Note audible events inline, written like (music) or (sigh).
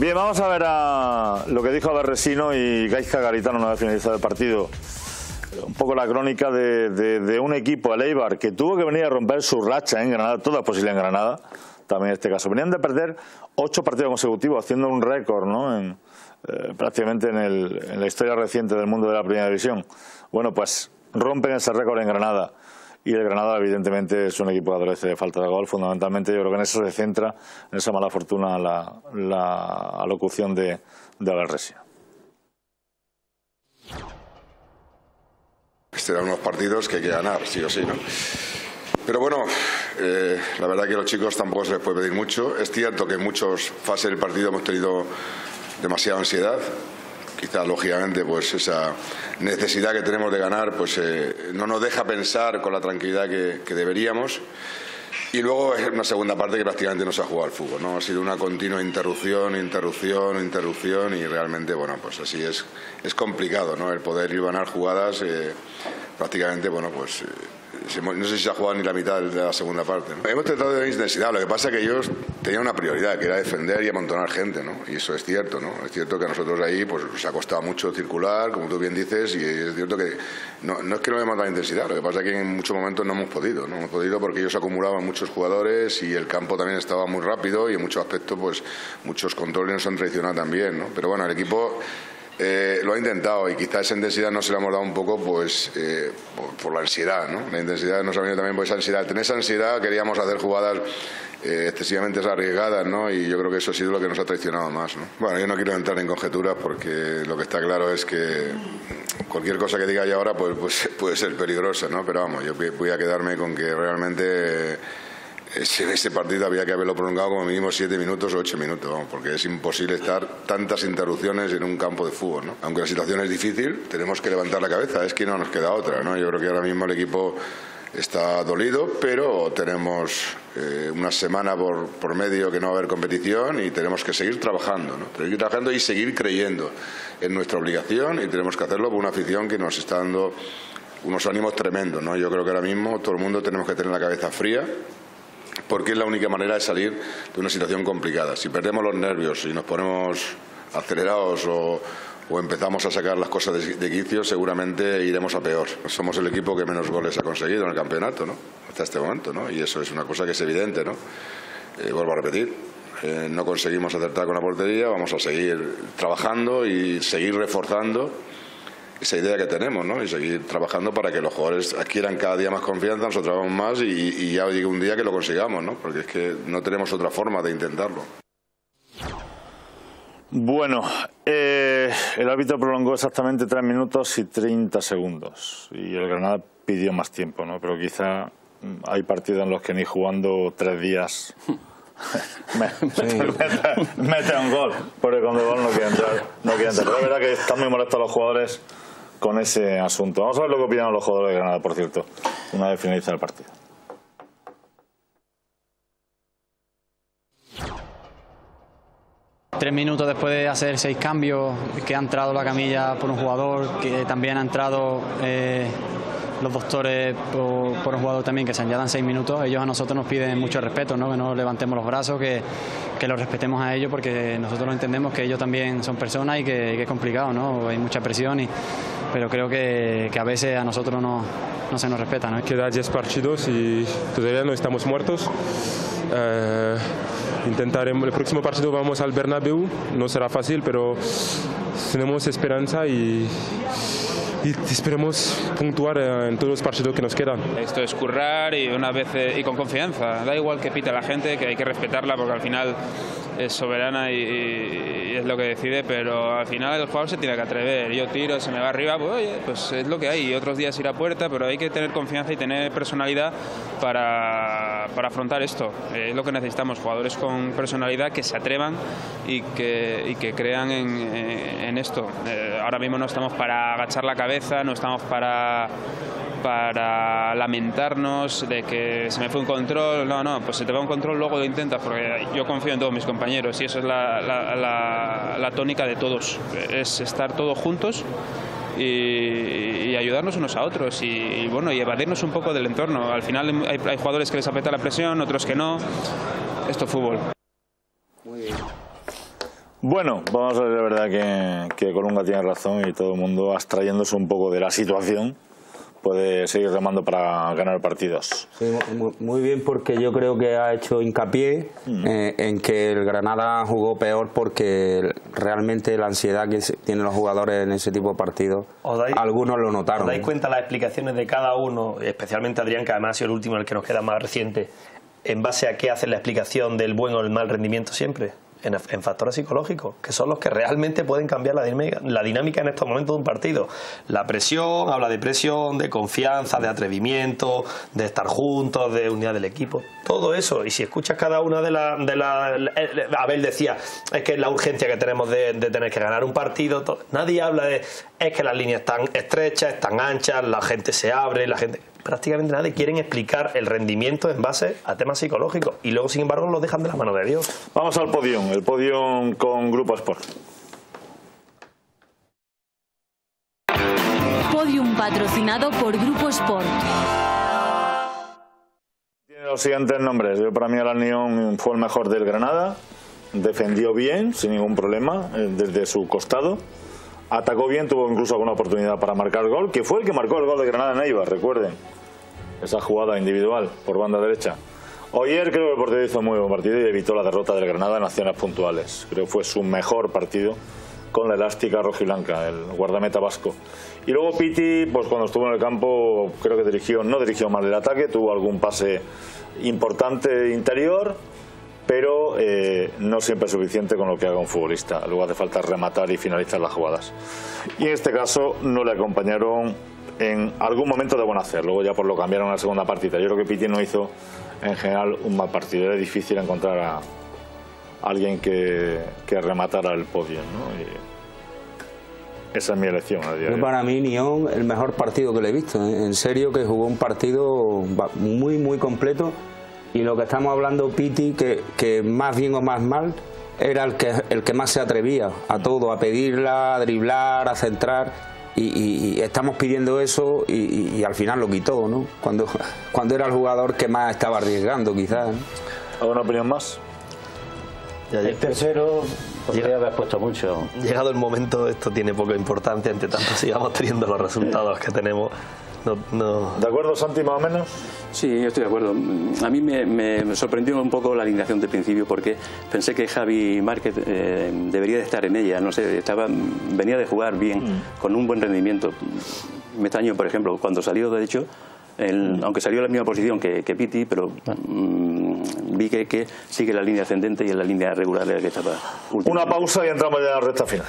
Bien, vamos a ver lo que dijo Aberresino y Gaizka Garitano una vez finalizado el partido. Un poco la crónica de, un equipo, el Eibar, que tuvo que venir a romper su racha en Granada, toda posible en Granada, también en este caso. Venían de perder ocho partidos consecutivos, haciendo un récord, ¿no? En, eh, prácticamente en, en la historia reciente del mundo de la primera división. Bueno, pues rompen ese récord en Granada y el Granada evidentemente es un equipo que adolece de falta de gol fundamentalmente yo creo que en eso se centra en esa mala fortuna la, la alocución de, de Alarresia eran unos partidos que hay que ganar, sí o sí, ¿no? Pero bueno, eh, la verdad que a los chicos tampoco se les puede pedir mucho. Es cierto que en muchas fases del partido hemos tenido demasiada ansiedad, quizás lógicamente pues esa necesidad que tenemos de ganar pues eh, no nos deja pensar con la tranquilidad que, deberíamos y luego es una segunda parte que prácticamente no se ha jugado al fútbol, ¿no? Ha sido una continua interrupción, interrupción, interrupción y realmente, bueno, pues así es, es complicado, ¿no? El poder ir ganar jugadas eh, prácticamente, bueno, pues eh, no sé si se ha jugado ni la mitad de la segunda parte. Hemos tratado de intensidad, lo que pasa es que ellos tenían una prioridad, que era defender y amontonar gente, ¿no? Y eso es cierto, ¿no? Es cierto que a nosotros ahí pues nos ha costado mucho circular, como tú bien dices, y es cierto que no, no es que no hemos dado intensidad, lo que pasa es que en muchos momentos no hemos podido, no hemos podido porque ellos acumulaban muchos jugadores y el campo también estaba muy rápido y en muchos aspectos pues muchos controles nos han traicionado también, ¿no? Pero bueno, el equipo eh, lo ha intentado y quizás esa intensidad no se la hemos dado un poco pues eh, por, la ansiedad, ¿no? La intensidad nos ha venido también por esa ansiedad. Tener esa ansiedad queríamos hacer jugadas eh, excesivamente arriesgadas, ¿no? Y yo creo que eso ha sido lo que nos ha traicionado más, ¿no? Bueno, yo no quiero entrar en conjeturas porque lo que está claro es que cualquier cosa que diga yo ahora pues, pues puede ser peligrosa, ¿no? Pero vamos, yo voy a quedarme con que realmente ese, ese, partido había que haberlo prolongado como mínimo siete minutos o ocho minutos, porque es imposible estar tantas interrupciones en un campo de fútbol. ¿no? Aunque la situación es difícil, tenemos que levantar la cabeza, es que no nos queda otra. ¿no? Yo creo que ahora mismo el equipo está dolido, pero tenemos eh, una semana por, por, medio que no va a haber competición y tenemos que seguir trabajando, ¿no? seguir trabajando y seguir creyendo en nuestra obligación y tenemos que hacerlo con una afición que nos está dando unos ánimos tremendos. ¿no? Yo creo que ahora mismo todo el mundo tenemos que tener la cabeza fría porque es la única manera de salir de una situación complicada. Si perdemos los nervios y nos ponemos acelerados o, empezamos a sacar las cosas de, quicio, seguramente iremos a peor. Somos el equipo que menos goles ha conseguido en el campeonato, ¿no? Hasta este momento, ¿no? Y eso es una cosa que es evidente, ¿no? Eh, vuelvo a repetir, eh, no conseguimos acertar con la portería, vamos a seguir trabajando y seguir reforzando esa idea que tenemos, ¿no? Y seguir trabajando para que los jugadores adquieran cada día más confianza, nosotros trabajamos más y, ya llegue un día que lo consigamos, ¿no? Porque es que no tenemos otra forma de intentarlo. Bueno, eh, el árbitro prolongó exactamente tres minutos y 30 segundos y el Granada pidió más tiempo, ¿no? Pero quizá mm, hay partidos en los que ni jugando tres días (laughs) mete, un gol, porque con el gol no quiere entrar. No quiere entrar. Pero es verdad que están muy molestos los jugadores con ese asunto. Vamos a ver lo que opinan los jugadores de Granada, por cierto, una vez finalizado el partido. Tres minutos después de hacer seis cambios, que ha entrado la camilla por un jugador, que también ha entrado eh, los doctores por, un jugador también que se añadan seis minutos, ellos a nosotros nos piden mucho respeto, ¿no? que no levantemos los brazos, que, que los respetemos a ellos porque nosotros entendemos que ellos también son personas y que, es complicado, ¿no? hay mucha presión, y, pero creo que, que a veces a nosotros no, no se nos respeta. ¿no? Queda 10 partidos y todavía no estamos muertos. Eh, intentaremos, el próximo partido vamos al Bernabéu, no será fácil, pero tenemos esperanza y y esperemos puntuar eh, en todos los partidos que nos quedan. Esto es currar y una vez eh, y con confianza. Da igual que pita la gente, que hay que respetarla porque al final es soberana y, es lo que decide, pero al final el jugador se tiene que atrever. Yo tiro, se me va arriba, pues oye, pues es lo que hay. Y otros días ir a puerta, pero hay que tener confianza y tener personalidad para, para afrontar esto. Es lo que necesitamos, jugadores con personalidad que se atrevan y que, y que crean en, en esto. Eh, ahora mismo no estamos para agachar la cabeza, no estamos para para lamentarnos de que se me fue un control. No, no, pues si te va un control, luego lo intentas, porque yo confío en todos mis compañeros y eso es la, la, tónica de todos, es estar todos juntos. Y, ayudarnos unos a otros y, bueno y evadirnos un poco del entorno. Al final hay, hay jugadores que les afecta la presión otros que no. Esto es fútbol. Bueno, vamos a ver de verdad que, que Colunga tiene razón y todo el mundo abstrayéndose un poco de la situación puede seguir remando para ganar partidos. muy bien porque yo creo que ha hecho hincapié mm. eh, en que el Granada jugó peor porque realmente la ansiedad que tienen los jugadores en ese tipo de partidos, algunos lo notaron. ¿Os dais cuenta las explicaciones de cada uno, especialmente Adrián, que además ha sido el último, el que nos queda más reciente, en base a qué hace la explicación del buen o el mal rendimiento siempre? En, factores psicológicos, que son los que realmente pueden cambiar la dinámica, la dinámica en estos momentos de un partido. La presión, habla de presión, de confianza, de atrevimiento, de estar juntos, de unidad del equipo, todo eso. Y si escuchas cada una de las... De la, Abel decía, es que es la urgencia que tenemos de, tener que ganar un partido. Nadie habla de, es que las líneas están estrechas, están anchas, la gente se abre, la gente prácticamente nadie quieren explicar el rendimiento en base a temas psicológicos y luego sin embargo lo dejan de la mano de Dios. Vamos al podium, el podium con Grupo Sport. Podium patrocinado por Grupo Sport. Tiene los siguientes nombres. Yo para mí Alanión fue el mejor del Granada, defendió bien, sin ningún problema, eh, desde su costado Atacó bien, tuvo incluso alguna oportunidad para marcar el gol, que fue el que marcó el gol de Granada en Eibar, recuerden. Esa jugada individual por banda derecha. Ayer creo que el portero hizo muy buen partido y evitó la derrota del Granada en acciones puntuales. Creo que fue su mejor partido con la elástica rojiblanca, el guardameta vasco. Y luego Piti, pues cuando estuvo en el campo, creo que dirigió, no dirigió mal el ataque, tuvo algún pase importante interior, pero eh, no siempre es suficiente con lo que haga un futbolista. Luego hace falta rematar y finalizar las jugadas. Y en este caso no le acompañaron en algún momento de buen hacer. Luego ya por lo cambiaron a la segunda partida. Yo creo que Piti no hizo en general un mal partido. Era difícil encontrar a alguien que, que rematara el podio. esa es mi elección. para mí, Nión, el mejor partido que le he visto. ¿eh? En serio, que jugó un partido muy, muy completo y lo que estamos hablando, Piti, que, que más bien o más mal, era el que, el que más se atrevía a todo, a pedirla, a driblar, a centrar. Y, estamos pidiendo eso y, al final lo quitó, ¿no? Cuando, (laughs) cuando era el jugador que más estaba arriesgando, quizás. ¿Alguna opinión más? el tercero podría haber puesto mucho. Llegado el momento, esto tiene poca importancia, entre tanto (laughs) sigamos teniendo los resultados que tenemos no, ¿De acuerdo, Santi, más o menos? Sí, yo estoy de acuerdo. A mí me, sorprendió un poco la alineación de principio porque pensé que Javi Márquez eh, debería de estar en ella. No sé, estaba, venía de jugar bien, mm. con un buen rendimiento. Me extraño, por ejemplo, cuando salió, de hecho, mm. aunque salió en la misma posición que, que Pitti, pero mm, vi que, que, sigue la línea ascendente y en la línea regular que estaba. Una pausa y entramos ya a la recta final.